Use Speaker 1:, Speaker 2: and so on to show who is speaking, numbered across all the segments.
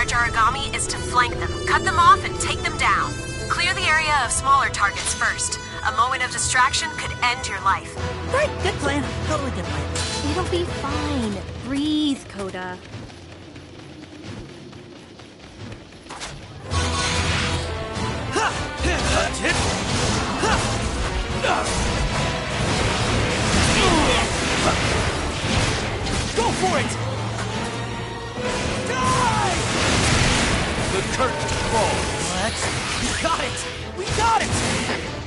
Speaker 1: large Aragami is to flank them, cut them off, and take them down. Clear the area of smaller targets first. A moment of distraction could end your life.
Speaker 2: Right, good plan. Totally good plan.
Speaker 3: It'll be fine. Breathe, Coda.
Speaker 4: Go for it! The curtain falls. What? We got it! We got it!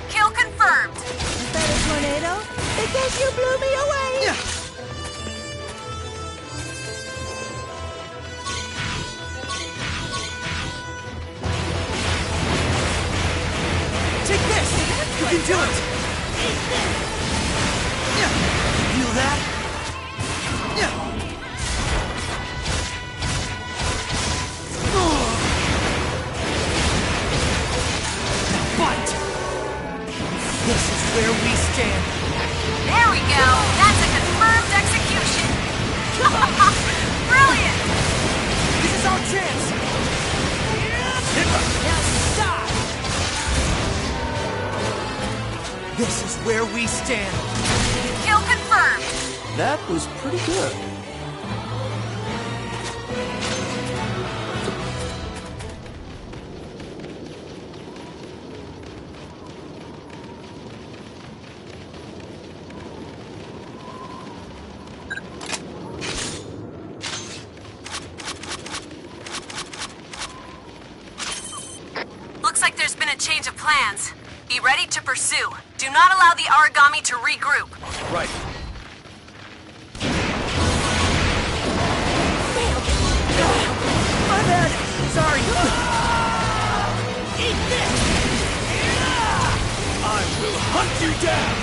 Speaker 1: Kill confirmed.
Speaker 2: Is that a tornado? Because you blew me away!
Speaker 4: Take this! You can do it!
Speaker 1: Plans. Be ready to pursue. Do not allow the Aragami to regroup.
Speaker 4: Right. My bad. Sorry. Eat this! I will hunt you down!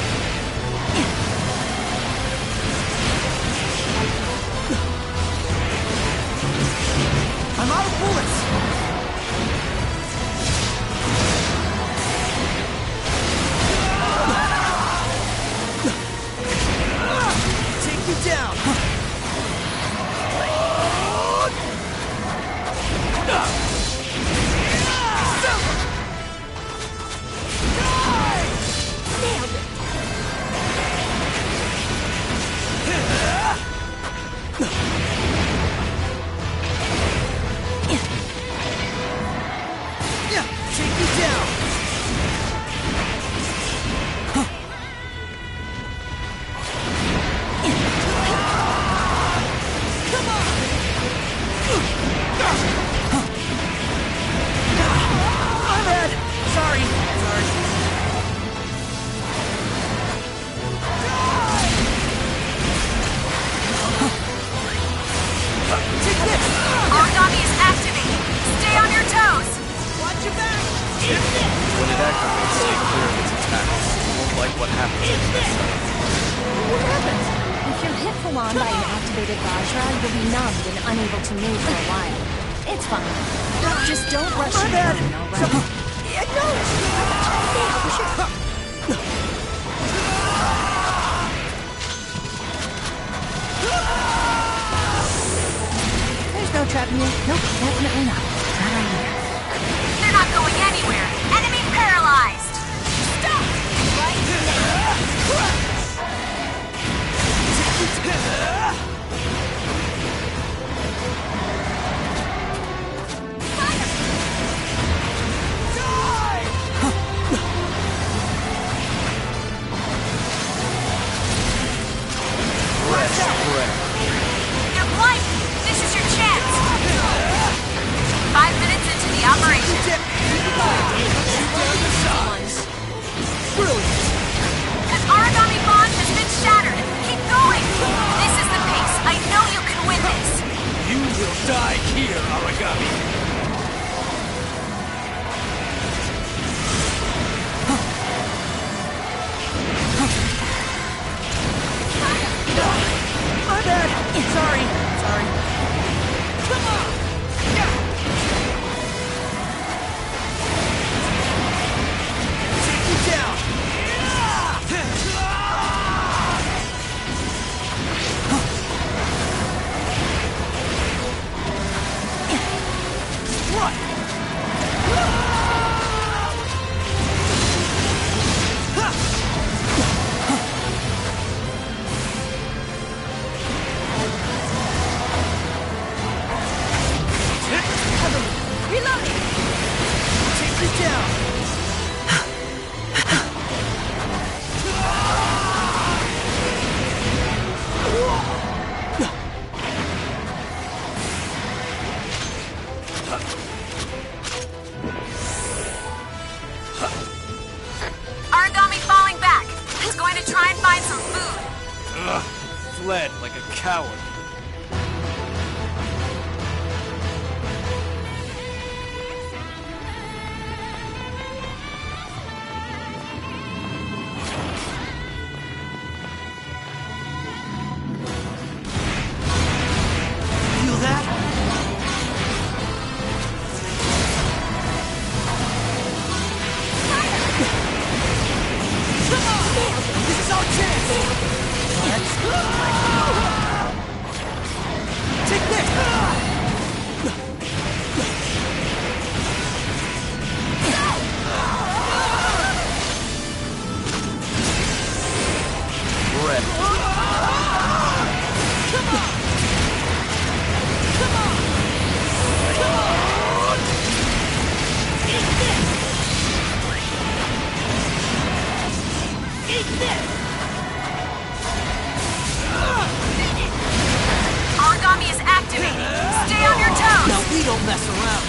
Speaker 4: We don't mess around.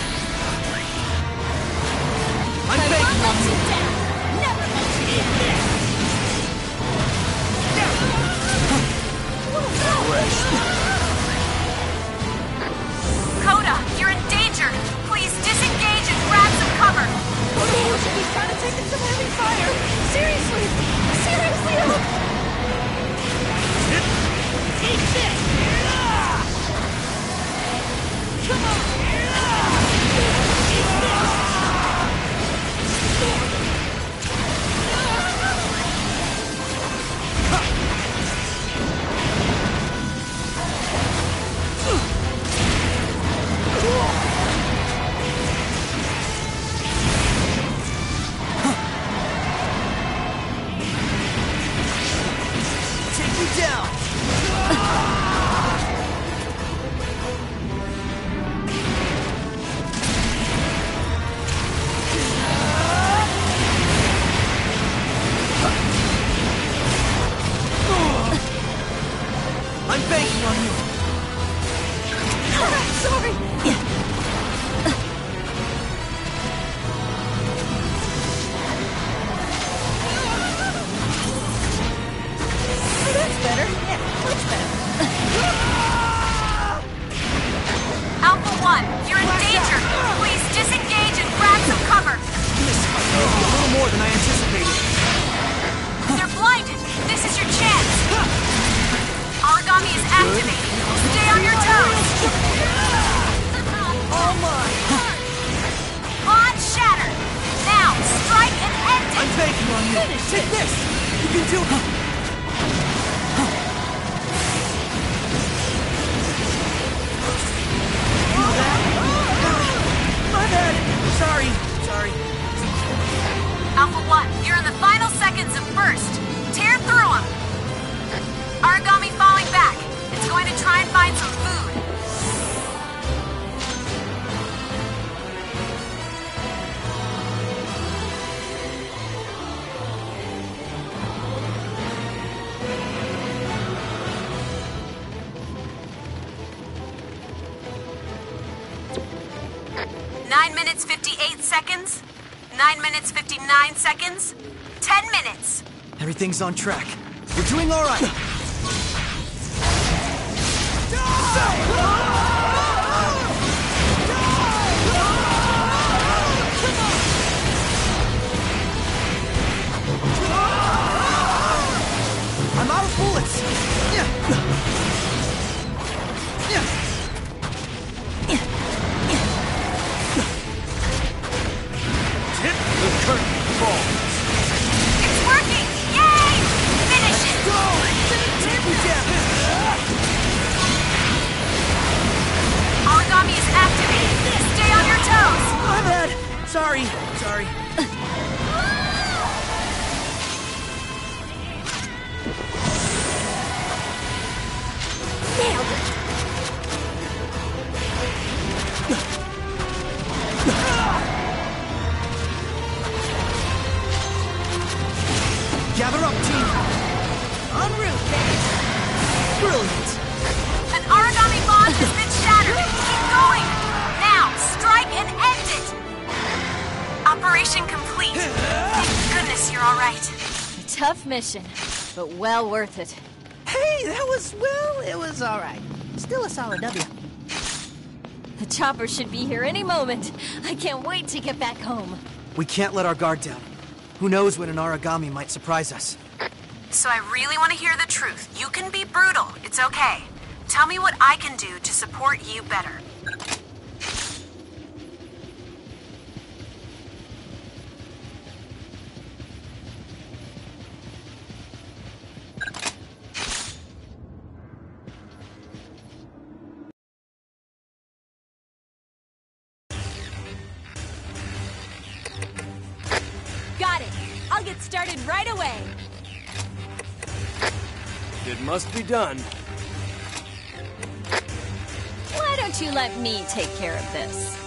Speaker 4: I'm I begging on you. Down.
Speaker 3: Never
Speaker 4: let you down.
Speaker 1: Coda, you're in danger. Please disengage and grab some cover.
Speaker 3: Okay, we should be counter-taking some heavy fire. Seriously, seriously, help!
Speaker 4: Take this!
Speaker 1: down! ちよか seconds. 10 minutes.
Speaker 4: Everything's on track. We're doing all right.
Speaker 1: Operation complete. Thank goodness you're all right.
Speaker 5: A tough mission, but well worth it.
Speaker 4: Hey, that was, well, it was all right. Still a solid W.
Speaker 6: The chopper should be here any moment. I can't wait to get back home.
Speaker 7: We can't let our guard down. Who knows when an Aragami might surprise us.
Speaker 1: So I really want to hear the truth. You can be brutal. It's okay. Tell me what I can do to support you better.
Speaker 8: Be done.
Speaker 6: Why don't you let me take care of this?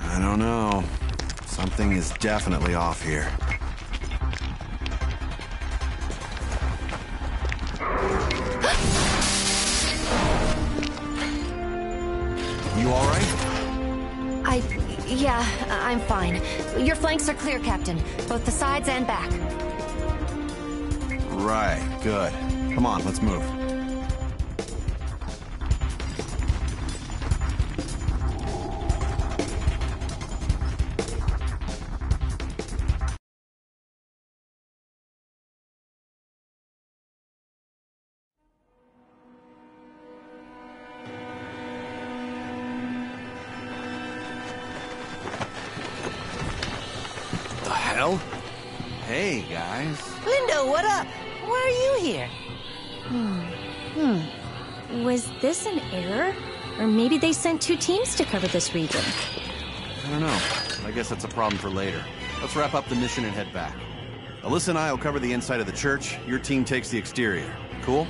Speaker 9: I don't know. Something is definitely off here.
Speaker 3: I'm fine. Your flanks are clear, Captain. Both the sides and back.
Speaker 9: Right, good. Come on, let's move.
Speaker 8: Hell?
Speaker 9: Hey, guys.
Speaker 4: Lindow, what up? Why are you here? Hmm. Hmm.
Speaker 6: Was this an error? Or maybe they sent two teams to cover this region.
Speaker 9: I don't know. I guess that's a problem for later. Let's wrap up the mission and head back. Alisa and I will cover the inside of the church. Your team takes the exterior. Cool?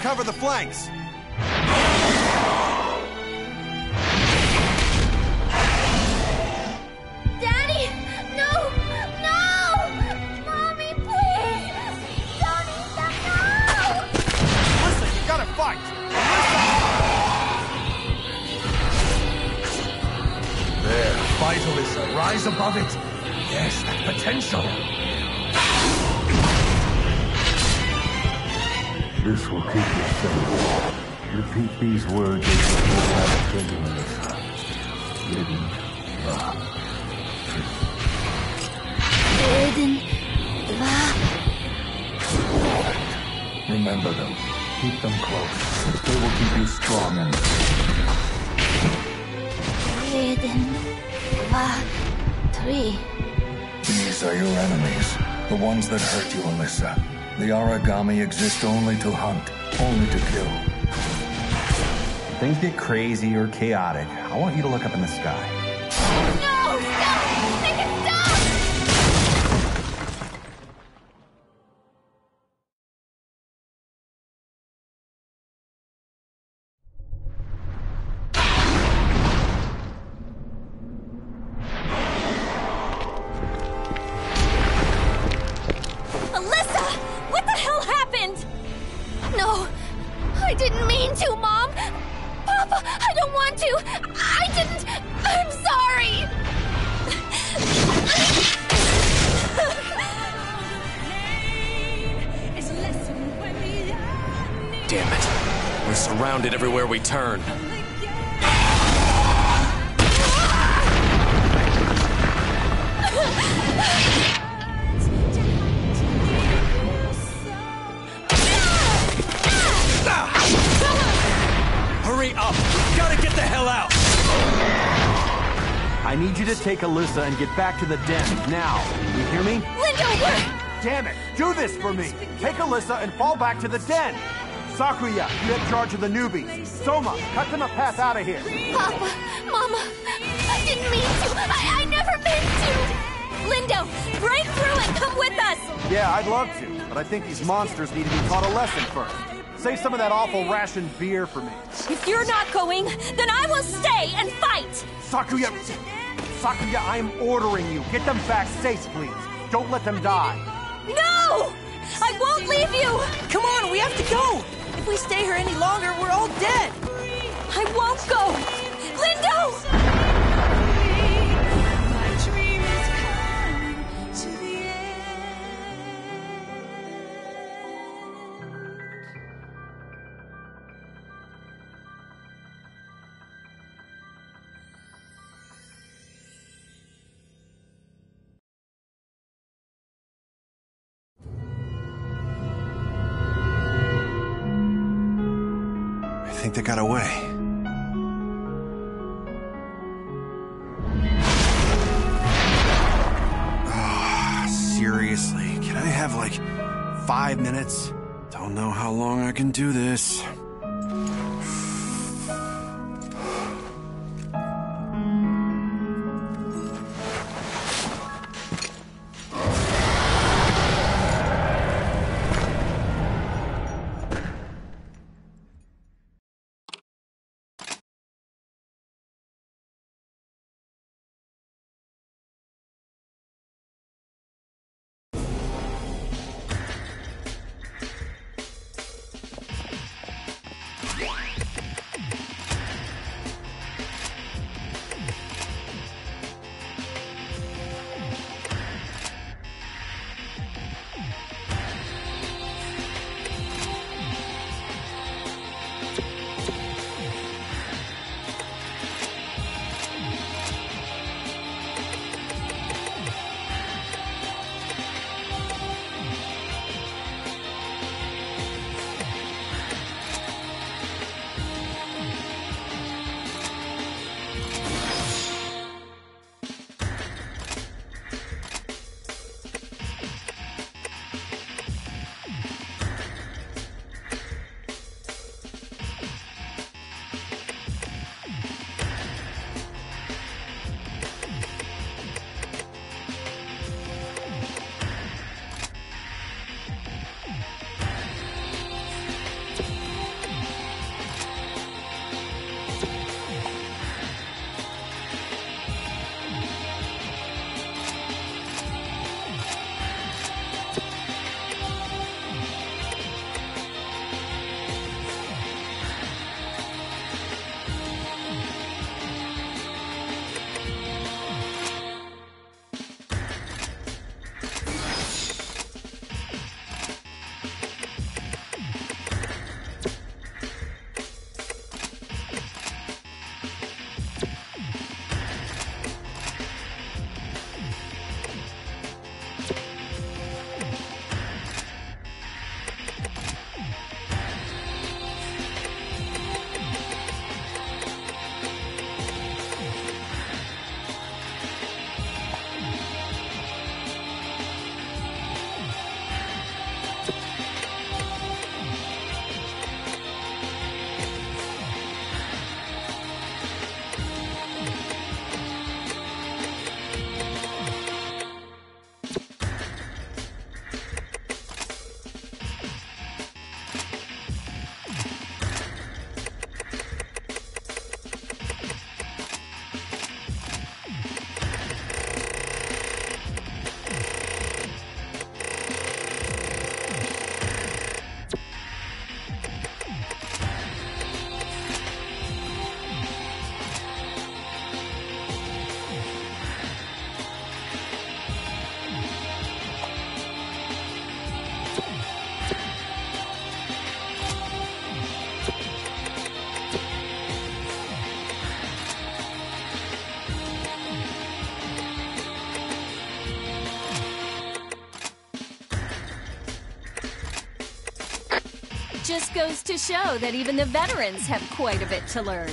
Speaker 9: Cover the flanks!
Speaker 3: Daddy! No! No! Mommy, please! Don't eat them now!
Speaker 9: Alisa, you gotta fight!
Speaker 10: There, fight, Alisa. Rise above it. This will keep you safe. Repeat these words as you to Alisa. Hidden love.
Speaker 3: Hidden
Speaker 10: Remember them. Keep them close. They will keep you strong and
Speaker 3: Hidden Three.
Speaker 10: These are your enemies. The ones that hurt you, Alisa. The Aragami exist only to hunt, only to kill.
Speaker 9: Things get crazy or chaotic, I want you to look up in the sky.
Speaker 8: Gotta get the hell out!
Speaker 9: I need you to take Alisa and get back to the den, now. You hear me?
Speaker 3: Lindow, we're...
Speaker 9: Damn it! Do this for me! Take Alisa and fall back to the den!
Speaker 4: Sakuya, you have charge of the newbies. Soma, cut them a path out of here.
Speaker 3: Papa, Mama, I didn't mean to. I, I never meant to. Lindow, break through and come with us.
Speaker 4: Yeah, I'd love to, but I think these monsters need to be taught a lesson first. Save some of that awful ration beer for me.
Speaker 3: If you're not going, then I will stay and fight.
Speaker 4: Sakuya, Sakuya, I am ordering you. Get them back safe, please. Don't let them die.
Speaker 3: No! I won't leave you!
Speaker 11: Come on, we have to go! If we stay here any longer, we're all dead!
Speaker 3: I won't go!
Speaker 9: Lindow! Think they got away. Ah, seriously, can I have like five minutes? Don't know how long I can do this. Just goes to show that even the veterans have quite a bit to learn.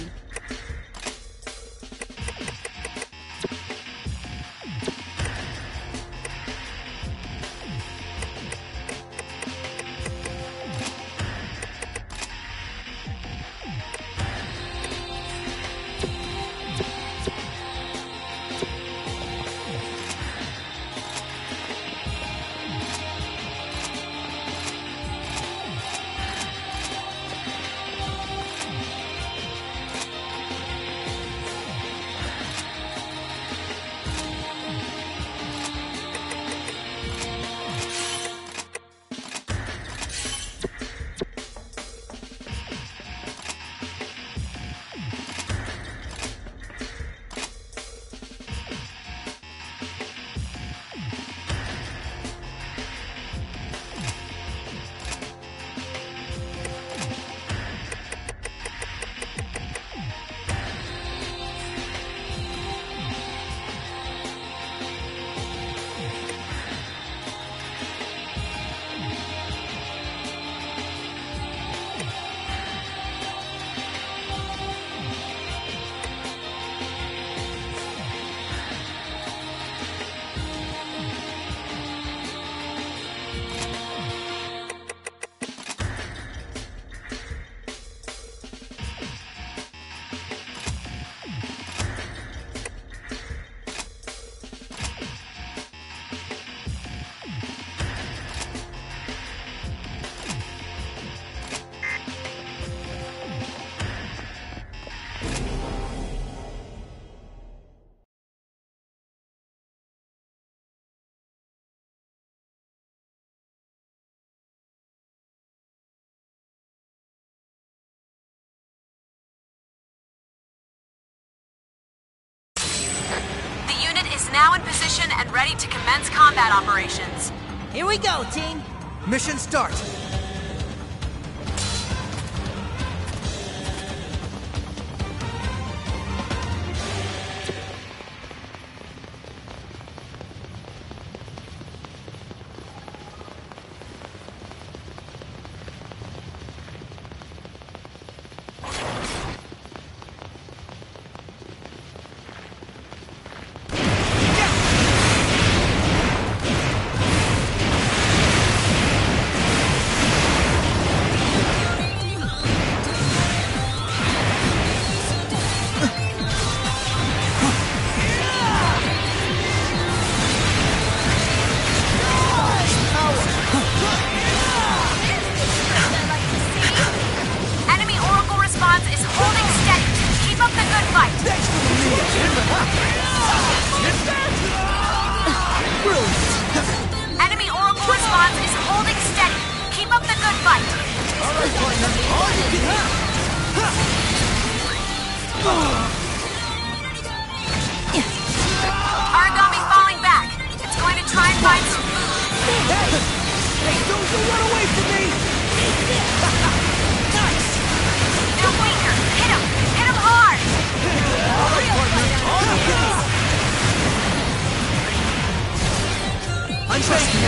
Speaker 1: Now in position and ready to commence combat operations.
Speaker 4: Here we go, team.
Speaker 7: Mission start!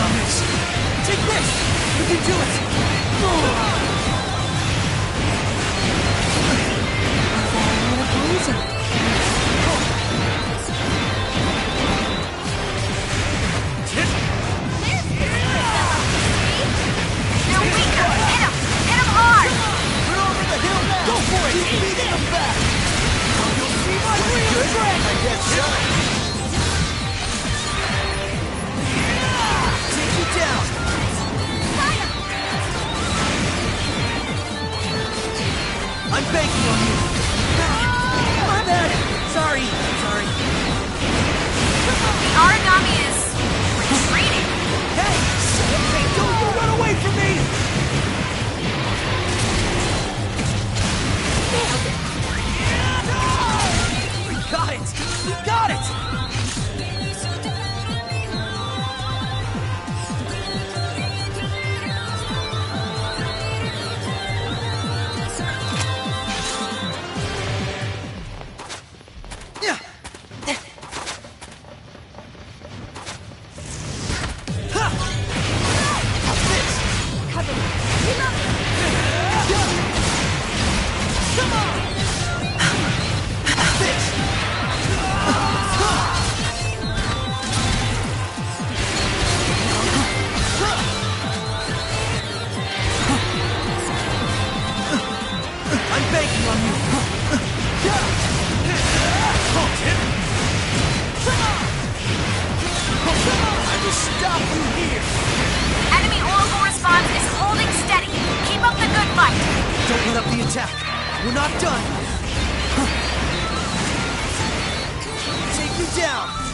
Speaker 7: On this! Take this! You can do it!
Speaker 1: They're weaker. Hit him. Hit him hard. We're over the hill now!
Speaker 4: Go for it! Them back! You'll see my real strength! I guess so.
Speaker 7: Banking on you!
Speaker 4: My bad! Sorry, sorry.
Speaker 1: The Aragami is retreating.
Speaker 4: Hey! Hey, don't you run away from me! We got it! We got it! Down!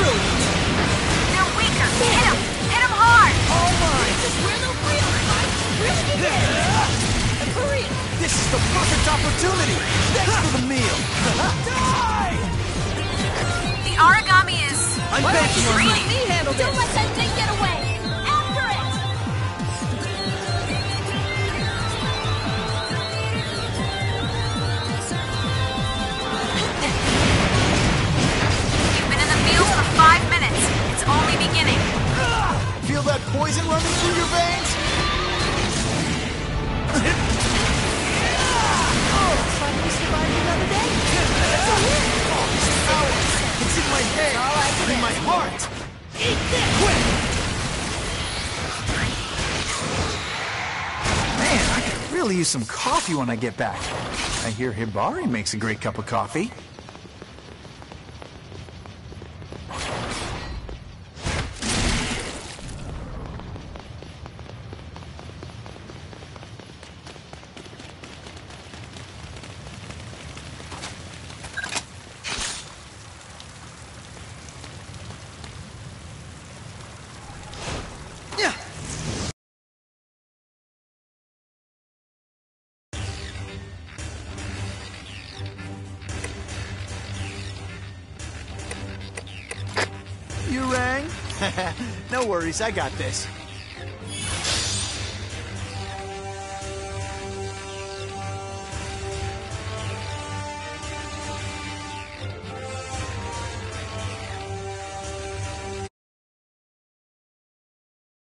Speaker 7: Brilliant!
Speaker 1: They're weaker. Hit him. Hit him hard.
Speaker 4: All mine! This is where the real fight really begins! Hurry! This is the perfect opportunity! Thanks for the meal! Die!
Speaker 1: The Aragami is
Speaker 7: I'm banking on you!
Speaker 1: retreating.
Speaker 4: me handle
Speaker 3: Don't let that thing get away!
Speaker 4: Poison running through your veins?
Speaker 6: Fun you survived another day?
Speaker 4: It's in my head, in my heart. Eat this! Quick! Man, I could really use some coffee when I get back. I hear Hibari makes a great cup of coffee. I got this.